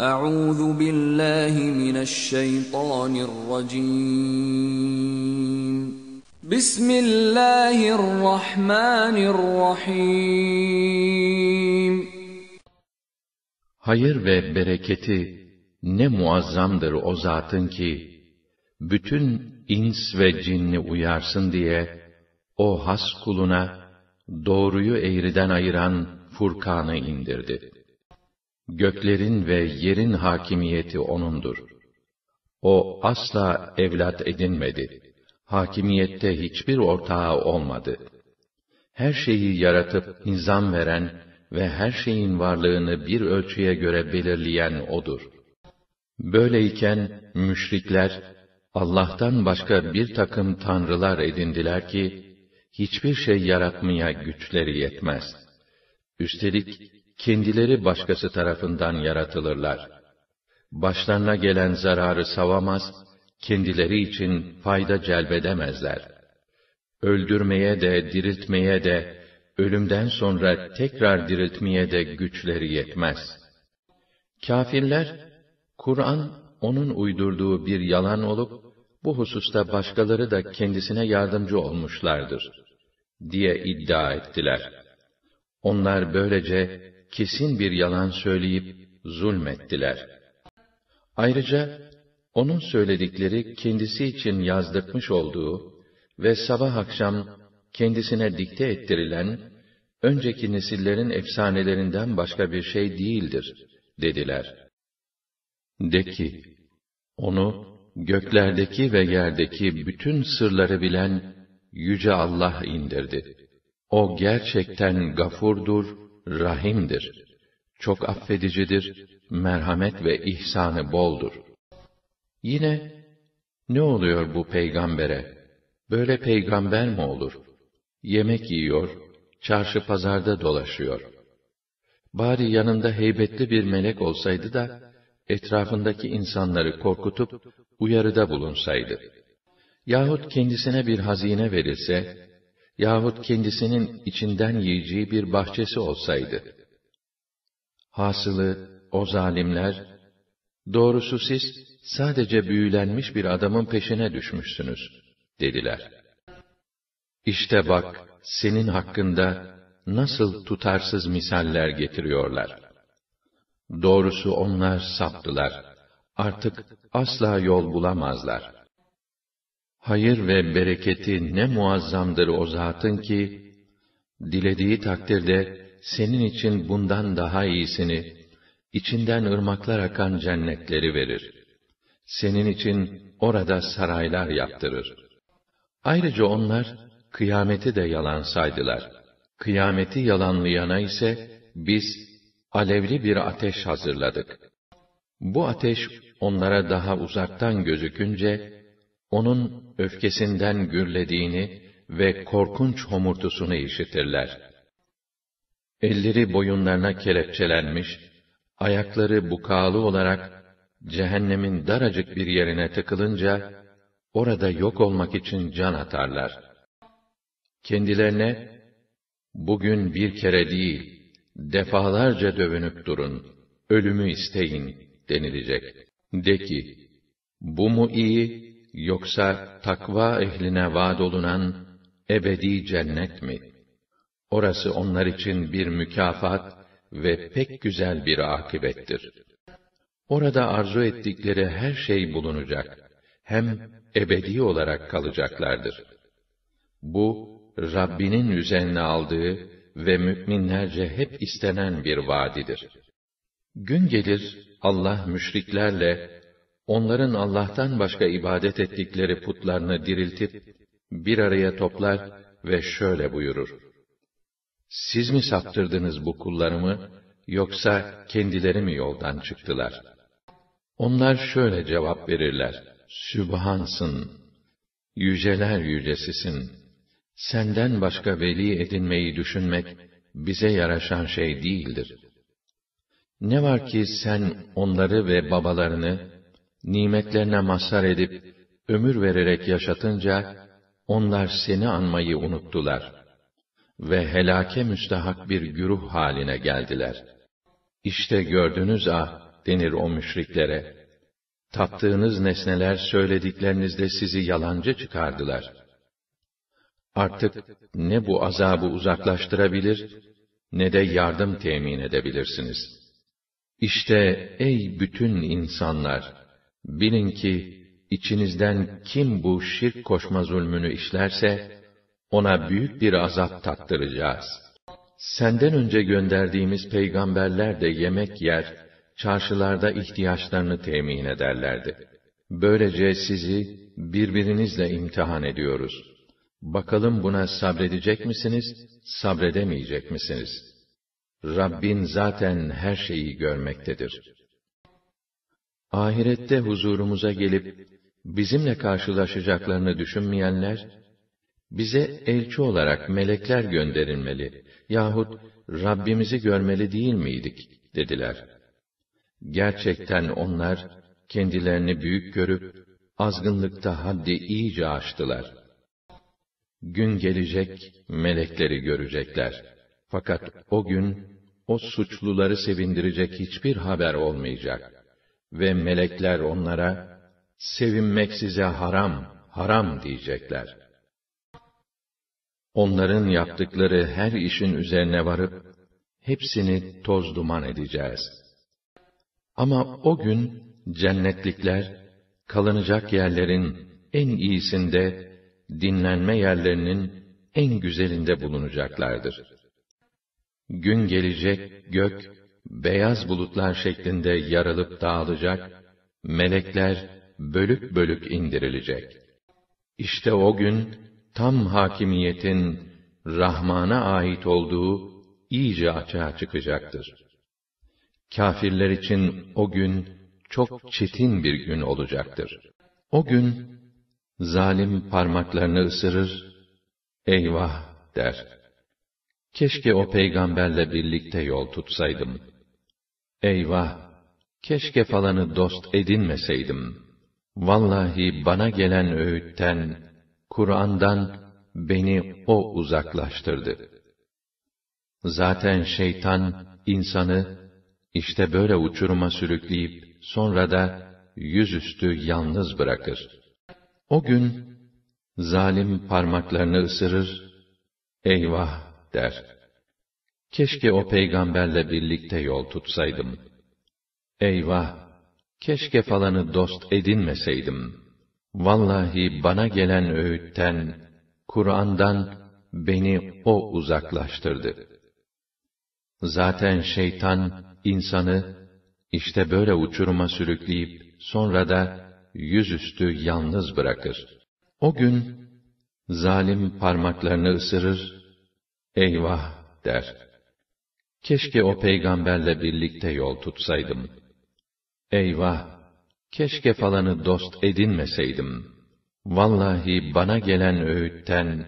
أعوذ بالله من الشيطان الرجيم بسم الله الرحمن الرحيم Hayır ve bereketi ne muazzamdır o zatın ki, bütün ins ve cinni uyarsın diye, o has kuluna, doğruyu eğriden ayıran Furkan'ı indirdi. Göklerin ve yerin hakimiyeti O'nundur. O asla evlat edinmedi. Hakimiyette hiçbir ortağı olmadı. Her şeyi yaratıp nizam veren ve her şeyin varlığını bir ölçüye göre belirleyen O'dur. Böyleyken müşrikler Allah'tan başka bir takım tanrılar edindiler ki hiçbir şey yaratmaya güçleri yetmez. Üstelik kendileri başkası tarafından yaratılırlar. Başlarına gelen zararı savamaz, kendileri için fayda celbedemezler. Öldürmeye de, diriltmeye de, ölümden sonra tekrar diriltmeye de güçleri yetmez. Kafirler, Kur'an, onun uydurduğu bir yalan olup, bu hususta başkaları da kendisine yardımcı olmuşlardır, diye iddia ettiler. Onlar böylece, kesin bir yalan söyleyip, zulmettiler. Ayrıca, onun söyledikleri kendisi için yazdırmış olduğu ve sabah akşam kendisine dikte ettirilen, önceki nesillerin efsanelerinden başka bir şey değildir, dediler. De ki, onu, göklerdeki ve yerdeki bütün sırları bilen, Yüce Allah indirdi. O gerçekten gafurdur, rahimdir. Çok affedicidir, merhamet ve ihsanı boldur. Yine, ne oluyor bu peygambere? Böyle peygamber mi olur? Yemek yiyor, çarşı pazarda dolaşıyor. Bari yanında heybetli bir melek olsaydı da, etrafındaki insanları korkutup, uyarıda bulunsaydı. Yahut kendisine bir hazine verilse, yahut kendisinin içinden yiyeceği bir bahçesi olsaydı. Hasılı, o zalimler, doğrusu siz, sadece büyülenmiş bir adamın peşine düşmüşsünüz, dediler. İşte bak, senin hakkında nasıl tutarsız misaller getiriyorlar. Doğrusu onlar saptılar. Artık asla yol bulamazlar. Hayır ve bereketi ne muazzamdır o zatın ki, dilediği takdirde senin için bundan daha iyisini, içinden ırmaklar akan cennetleri verir. Senin için orada saraylar yaptırır. Ayrıca onlar, kıyameti de yalan saydılar. Kıyameti yalanlayana ise, biz, alevli bir ateş hazırladık. Bu ateş, onlara daha uzaktan gözükünce, onun öfkesinden gürlediğini ve korkunç homurtusunu işitirler. Elleri boyunlarına kelepçelenmiş, ayakları bukalı olarak cehennemin daracık bir yerine tıkılınca, orada yok olmak için can atarlar. Kendilerine, bugün bir kere değil, defalarca dövünüp durun, ölümü isteyin denilecek. De ki, bu mu iyi, yoksa takva ehline vaad olunan ebedi cennet mi? Orası onlar için bir mükafat ve pek güzel bir akibettir. Orada arzu ettikleri her şey bulunacak. Hem ebedi olarak kalacaklardır. Bu, Rabbinin üzerine aldığı ve müminlerce hep istenen bir vaadidir. Gün gelir, Allah müşriklerle, onların Allah'tan başka ibadet ettikleri putlarını diriltip, bir araya toplar ve şöyle buyurur. Siz mi saptırdınız bu kullarımı, yoksa kendileri mi yoldan çıktılar? Onlar şöyle cevap verirler. Sübhansın, yüceler yücesisin. Senden başka veli edinmeyi düşünmek, bize yaraşan şey değildir. Ne var ki sen onları ve babalarını, nimetlerine mazhar edip, ömür vererek yaşatınca, onlar seni anmayı unuttular. Ve helake müstahak bir güruh haline geldiler. İşte gördünüz ah, denir o müşriklere. Taptığınız nesneler söylediklerinizde sizi yalancı çıkardılar. Artık ne bu azabı uzaklaştırabilir, ne de yardım temin edebilirsiniz. İşte ey bütün insanlar! Bilin ki, içinizden kim bu şirk koşma zulmünü işlerse, ona büyük bir azap tattıracağız. Senden önce gönderdiğimiz peygamberler de yemek yer, çarşılarda ihtiyaçlarını temin ederlerdi. Böylece sizi birbirinizle imtihan ediyoruz. Bakalım buna sabredecek misiniz, sabredemeyecek misiniz? Rabbin zaten her şeyi görmektedir. Ahirette huzurumuza gelip bizimle karşılaşacaklarını düşünmeyenler, bize elçi olarak melekler gönderilmeli yahut Rabbimizi görmeli değil miydik dediler. Gerçekten onlar kendilerini büyük görüp azgınlıkta haddi iyice aştılar. Gün gelecek melekleri görecekler. Fakat o gün o suçluları sevindirecek hiçbir haber olmayacak ve melekler onlara sevinmek size haram, haram diyecekler. Onların yaptıkları her işin üzerine varıp, hepsini toz duman edeceğiz. Ama o gün, cennetlikler, kalınacak yerlerin en iyisinde, dinlenme yerlerinin en güzelinde bulunacaklardır. Gün gelecek, gök, beyaz bulutlar şeklinde yarılıp dağılacak, melekler, bölük bölük indirilecek. İşte o gün, tam hakimiyetin Rahman'a ait olduğu iyice açığa çıkacaktır. Kafirler için o gün çok çetin bir gün olacaktır. O gün zalim parmaklarını ısırır, eyvah der. Keşke o peygamberle birlikte yol tutsaydım. Eyvah, keşke falanı dost edinmeseydim. Vallahi bana gelen öğütten, Kur'an'dan beni o uzaklaştırdı. Zaten şeytan insanı işte böyle uçuruma sürükleyip sonra da yüzüstü yalnız bırakır. O gün zalim parmaklarını ısırır, eyvah der. Keşke o peygamberle birlikte yol tutsaydım. Eyvah, keşke falanı dost edinmeseydim.'' Vallahi bana gelen öğütten, Kur'an'dan beni o uzaklaştırdı. Zaten şeytan insanı işte böyle uçuruma sürükleyip sonra da yüzüstü yalnız bırakır. O gün zalim parmaklarını ısırır, eyvah der. Keşke o peygamberle birlikte yol tutsaydım. Eyvah! keşke falanı dost edinmeseydim. Vallahi bana gelen öğütten,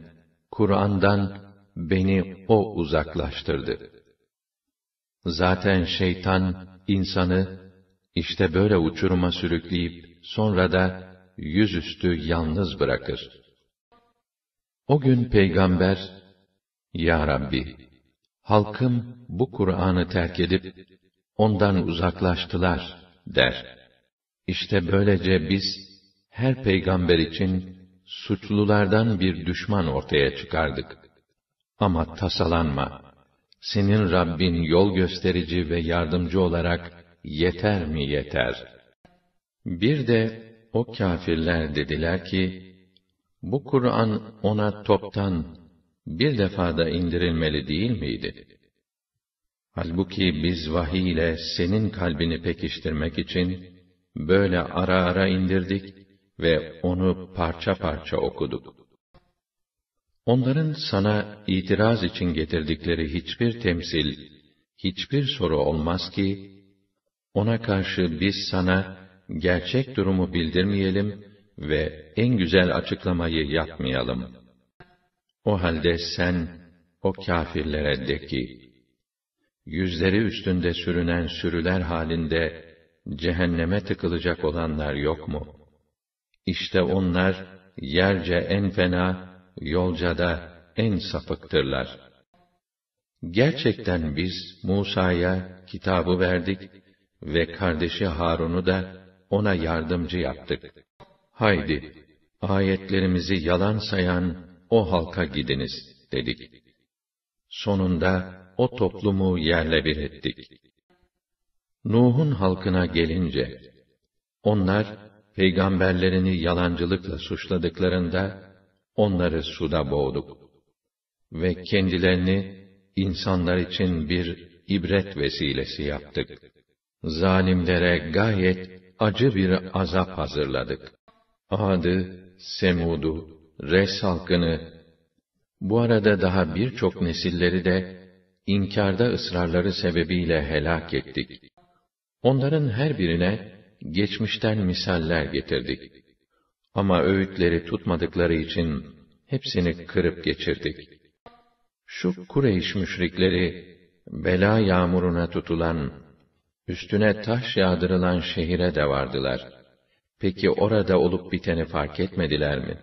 Kur'an'dan beni o uzaklaştırdı. Zaten şeytan insanı işte böyle uçuruma sürükleyip sonra da yüzüstü yalnız bırakır. O gün peygamber, Ya Rabbi, halkım bu Kur'an'ı terk edip, ondan uzaklaştılar, der. İşte böylece biz, her peygamber için, suçlulardan bir düşman ortaya çıkardık. Ama tasalanma, senin Rabbin yol gösterici ve yardımcı olarak yeter mi yeter? Bir de o kâfirler dediler ki, bu Kur'an ona toptan bir defada indirilmeli değil miydi? Halbuki biz vahiy ile senin kalbini pekiştirmek için, böyle ara ara indirdik ve onu parça parça okuduk. Onların sana itiraz için getirdikleri hiçbir temsil, hiçbir soru olmaz ki, ona karşı biz sana gerçek durumu bildirmeyelim ve en güzel açıklamayı yapmayalım. O halde sen, o kâfirlere de ki, yüzleri üstünde sürünen sürüler halinde cehenneme tıkılacak olanlar yok mu? İşte onlar yerce en fena, yolcada en sapıktırlar. Gerçekten biz Musa'ya kitabı verdik ve kardeşi Harun'u da ona yardımcı yaptık. Haydi, ayetlerimizi yalan sayan o halka gidiniz, dedik. Sonunda o toplumu yerle bir ettik. Nuh'un halkına gelince, onlar, peygamberlerini yalancılıkla suçladıklarında, onları suda boğduk. Ve kendilerini, insanlar için bir ibret vesilesi yaptık. Zalimlere gayet acı bir azap hazırladık. Ad'ı, Semud'u, Res halkını, bu arada daha birçok nesilleri de inkarda ısrarları sebebiyle helak ettik. Onların her birine geçmişten misaller getirdik. Ama öğütleri tutmadıkları için hepsini kırıp geçirdik. Şu Kureyş müşrikleri bela yağmuruna tutulan, üstüne taş yağdırılan şehire de vardılar. Peki orada olup biteni fark etmediler mi?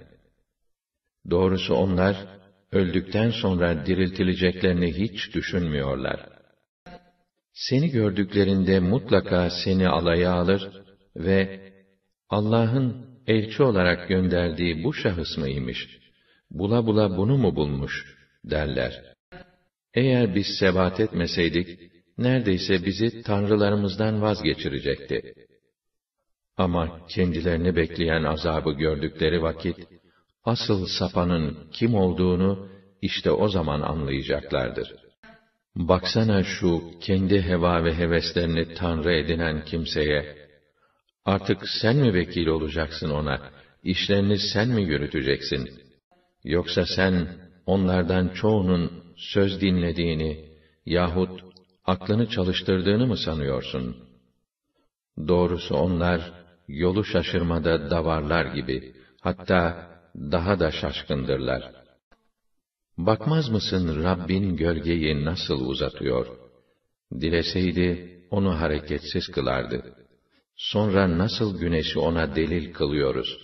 Doğrusu onlar, öldükten sonra diriltileceklerini hiç düşünmüyorlar. Seni gördüklerinde mutlaka seni alaya alır ve Allah'ın elçi olarak gönderdiği bu şahıs mıymış? Bula bula bunu mu bulmuş? derler. Eğer biz sebat etmeseydik, neredeyse bizi tanrılarımızdan vazgeçirecekti. Ama kendilerini bekleyen azabı gördükleri vakit, asıl sapanın kim olduğunu işte o zaman anlayacaklardır. Baksana şu kendi heva ve heveslerini tanrı edinen kimseye, artık sen mi vekil olacaksın ona, işlerini sen mi yürüteceksin? Yoksa sen onlardan çoğunun söz dinlediğini yahut aklını çalıştırdığını mı sanıyorsun? Doğrusu onlar yolu şaşırmada davarlar gibi, hatta daha da şaşkındırlar. Bakmaz mısın Rabbin gölgeyi nasıl uzatıyor? Dileseydi onu hareketsiz kılardı. Sonra nasıl güneşi ona delil kılıyoruz?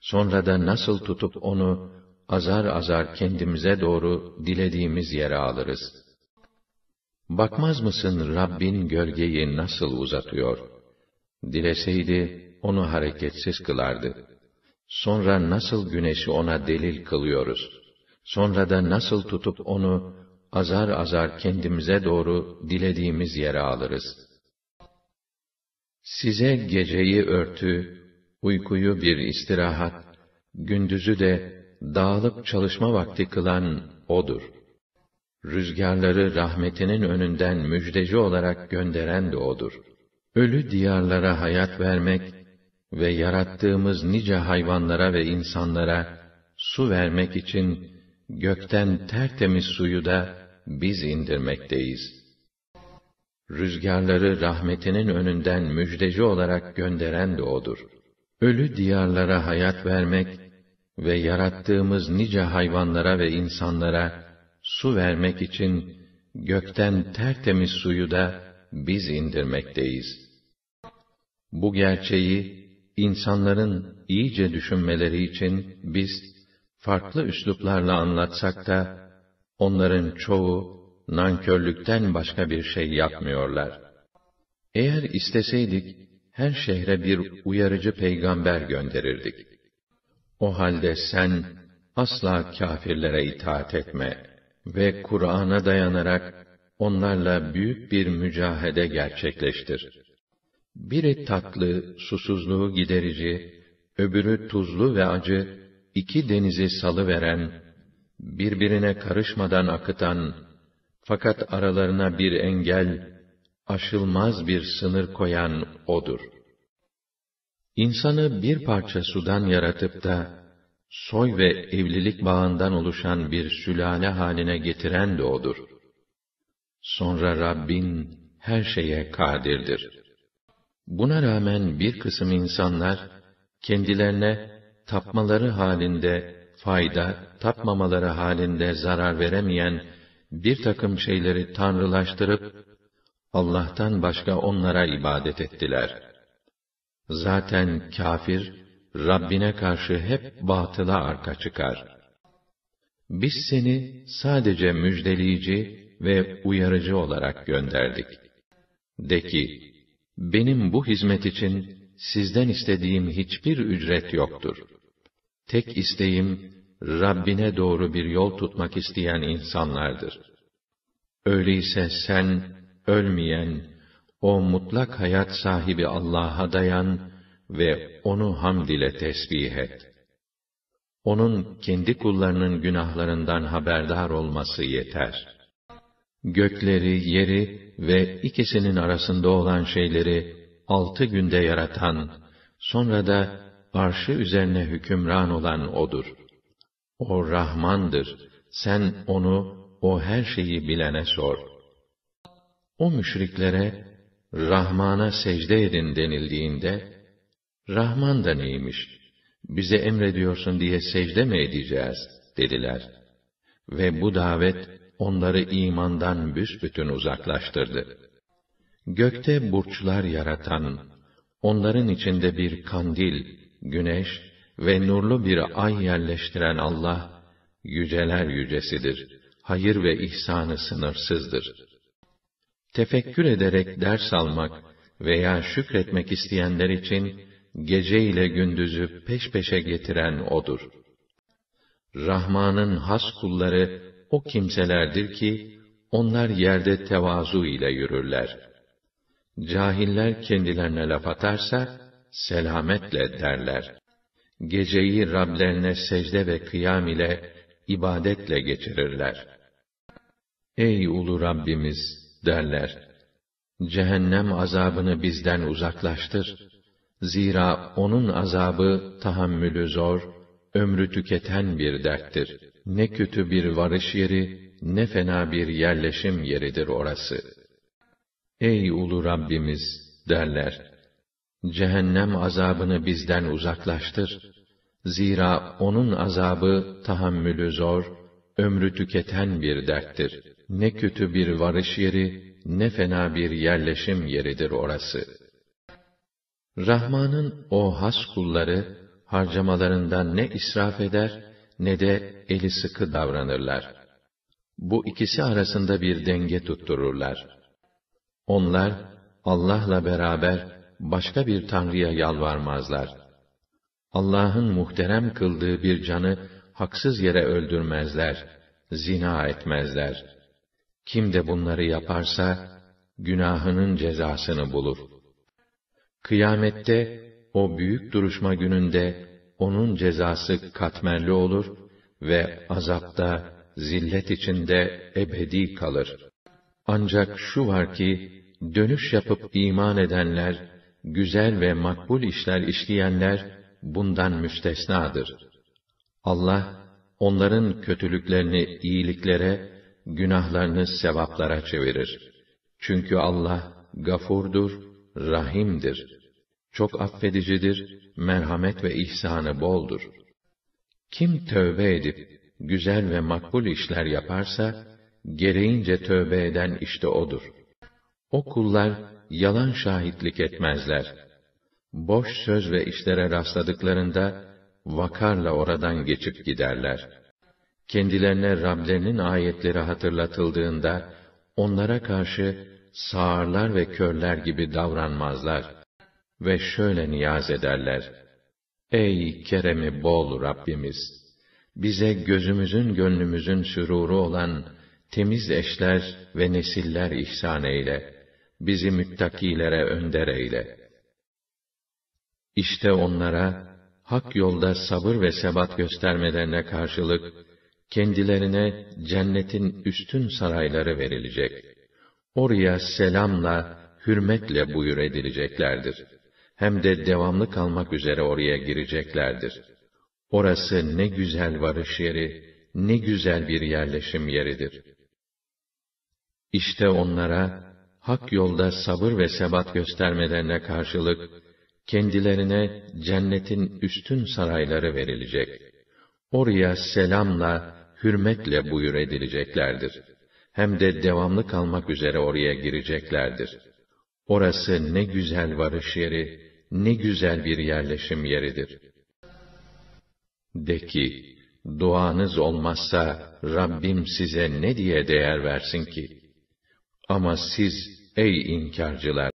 Sonra da nasıl tutup onu azar azar kendimize doğru dilediğimiz yere alırız. Bakmaz mısın Rabbin gölgeyi nasıl uzatıyor? Dileseydi onu hareketsiz kılardı. Sonra nasıl güneşi ona delil kılıyoruz? Sonra da nasıl tutup onu azar azar kendimize doğru dilediğimiz yere alırız. Size geceyi örtü, uykuyu bir istirahat, gündüzü de dağılıp çalışma vakti kılan O'dur. Rüzgarları rahmetinin önünden müjdeci olarak gönderen de O'dur. Ölü diyarlara hayat vermek ve yarattığımız nice hayvanlara ve insanlara su vermek için gökten tertemiz suyu da biz indirmekteyiz. Rüzgarları rahmetinin önünden müjdeci olarak gönderen de O'dur. Ölü diyarlara hayat vermek ve yarattığımız nice hayvanlara ve insanlara su vermek için gökten tertemiz suyu da biz indirmekteyiz. Bu gerçeği insanların iyice düşünmeleri için biz farklı üsluplarla anlatsak da onların çoğu nankörlükten başka bir şey yapmıyorlar. Eğer isteseydik her şehre bir uyarıcı peygamber gönderirdik. O halde sen asla kâfirlere itaat etme ve Kur'an'a dayanarak onlarla büyük bir mücahede gerçekleştir. Biri tatlı, susuzluğu giderici, öbürü tuzlu ve acı, iki denizi salı veren, birbirine karışmadan akıtan, fakat aralarına bir engel, aşılmaz bir sınır koyan O'dur. İnsanı bir parça sudan yaratıp da, soy ve evlilik bağından oluşan bir sülale haline getiren de O'dur. Sonra Rabbin her şeye kadirdir. Buna rağmen bir kısım insanlar, kendilerine tapmaları halinde fayda, tapmamaları halinde zarar veremeyen bir takım şeyleri tanrılaştırıp, Allah'tan başka onlara ibadet ettiler. Zaten kafir, Rabbine karşı hep batıla arka çıkar. Biz seni sadece müjdeleyici ve uyarıcı olarak gönderdik. De ki, benim bu hizmet için sizden istediğim hiçbir ücret yoktur. Tek isteğim, Rabbine doğru bir yol tutmak isteyen insanlardır. Öyleyse sen, ölmeyen, o mutlak hayat sahibi Allah'a dayan ve onu hamd ile tesbih et. Onun kendi kullarının günahlarından haberdar olması yeter. Gökleri, yeri ve ikisinin arasında olan şeyleri altı günde yaratan, sonra da arşı üzerine hükümran olan O'dur. O Rahmandır. Sen onu, o her şeyi bilene sor. O müşriklere, Rahman'a secde edin denildiğinde, Rahman da neymiş? Bize emrediyorsun diye secde mi edeceğiz? dediler. Ve bu davet, onları imandan büsbütün uzaklaştırdı. Gökte burçlar yaratan, onların içinde bir kandil, güneş ve nurlu bir ay yerleştiren Allah, yüceler yücesidir. Hayır ve ihsanı sınırsızdır. Tefekkür ederek ders almak veya şükretmek isteyenler için, gece ile gündüzü peş peşe getiren O'dur. Rahman'ın has kulları o kimselerdir ki, onlar yerde tevazu ile yürürler. Cahiller kendilerine laf atarsa, selametle derler. Geceyi Rablerine secde ve kıyam ile, ibadetle geçirirler. Ey ulu Rabbimiz derler. Cehennem azabını bizden uzaklaştır. Zira onun azabı tahammülü zor, ömrü tüketen bir derttir. Ne kötü bir varış yeri, ne fena bir yerleşim yeridir orası. Ey ulu Rabbimiz derler. Cehennem azabını bizden uzaklaştır. Zira onun azabı tahammülü zor, ömrü tüketen bir derttir. Ne kötü bir varış yeri, ne fena bir yerleşim yeridir orası.'' Rahman'ın o has kulları, harcamalarından ne israf eder, ne de eli sıkı davranırlar. Bu ikisi arasında bir denge tuttururlar. Onlar, Allah'la beraber başka bir tanrıya yalvarmazlar. Allah'ın muhterem kıldığı bir canı haksız yere öldürmezler, zina etmezler. Kim de bunları yaparsa, günahının cezasını bulur. Kıyamette, o büyük duruşma gününde, onun cezası katmerli olur ve azapta, zillet içinde ebedi kalır. Ancak şu var ki, dönüş yapıp iman edenler, güzel ve makbul işler işleyenler, bundan müstesnadır. Allah, onların kötülüklerini iyiliklere, günahlarını sevaplara çevirir. Çünkü Allah, gafurdur, rahimdir. Çok affedicidir, merhamet ve ihsanı boldur. Kim tövbe edip, güzel ve makbul işler yaparsa, gereğince tövbe eden işte odur. O kullar, yalan şahitlik etmezler. Boş söz ve işlere rastladıklarında, vakarla oradan geçip giderler. Kendilerine Rablerinin ayetleri hatırlatıldığında, onlara karşı sağırlar ve körler gibi davranmazlar ve şöyle niyaz ederler. Ey keremi bol Rabbimiz! Bize gözümüzün gönlümüzün süruru olan temiz eşler ve nesiller ihsan eyle. Bizi müttakilere önder eyle. İşte onlara, hak yolda sabır ve sebat göstermelerine karşılık, kendilerine cennetin üstün sarayları verilecek.'' Oraya selamla, hürmetle buyur edileceklerdir. Hem de devamlı kalmak üzere oraya gireceklerdir. Orası ne güzel varış yeri, ne güzel bir yerleşim yeridir. İşte onlara, hak yolda sabır ve sebat göstermelerine karşılık, kendilerine cennetin üstün sarayları verilecek. Oraya selamla, hürmetle buyur edileceklerdir hem de devamlı kalmak üzere oraya gireceklerdir. Orası ne güzel varış yeri, ne güzel bir yerleşim yeridir. De ki, duanız olmazsa Rabbim size ne diye değer versin ki? Ama siz ey inkarcılar,